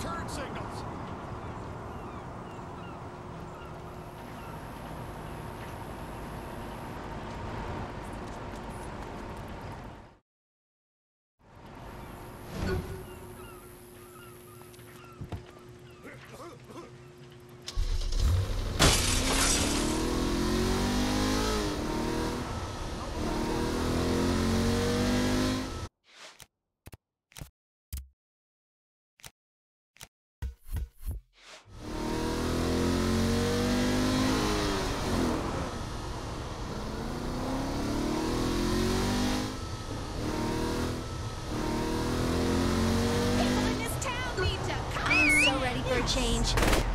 turn signals. Change.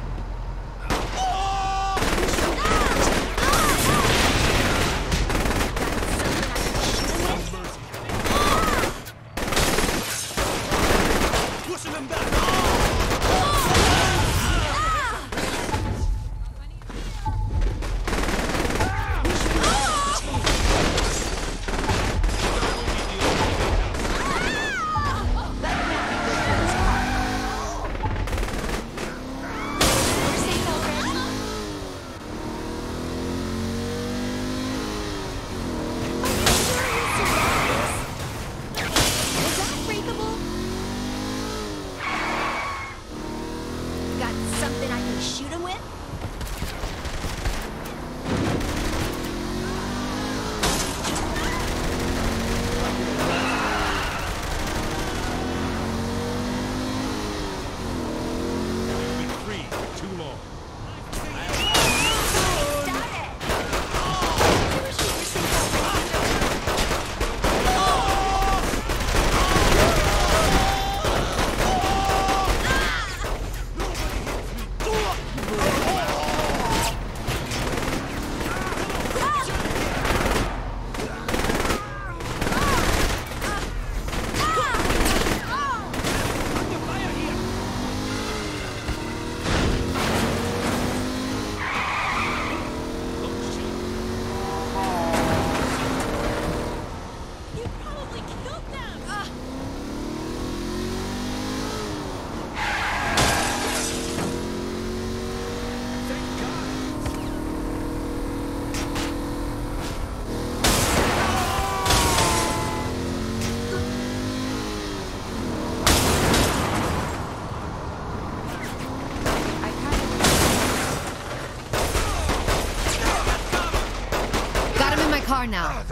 car now.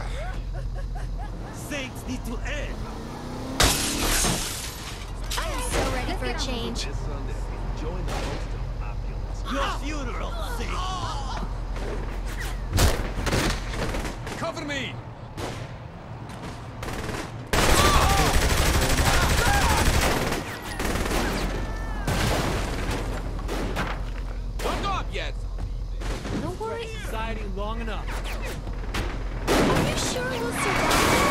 Things need to end. I am so ready for a change. Your funeral, Zeke. Cover me! Long enough. I sure will survive.